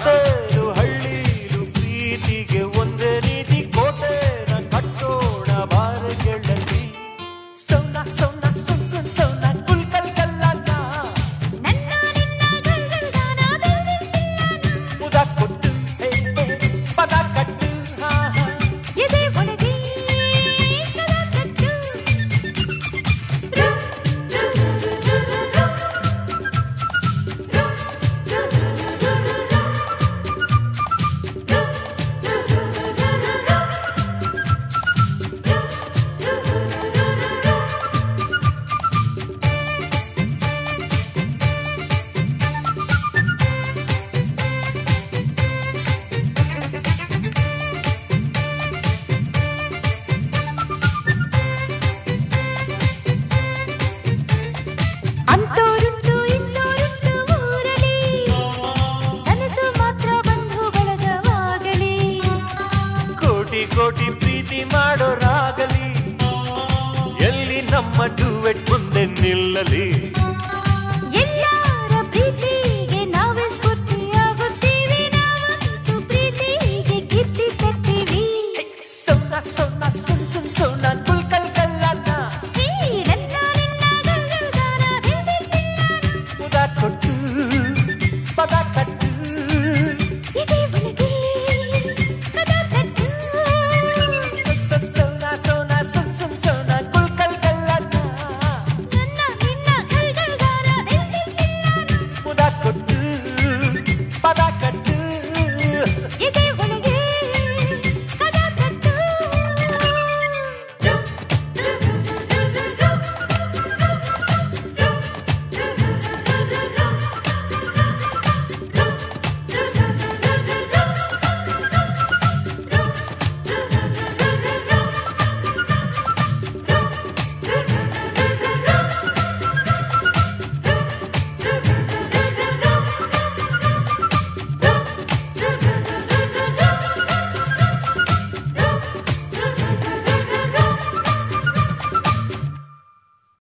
Bravo! ಕೋಟಿ ಪ್ರೀತಿ ಮಾಡೋರಾಗಲಿ. ಎಲ್ಲಿ ನಮ್ಮ ಡುವೆಟ್ ಮುಂದೆ ನಿಲ್ಲಲಿ.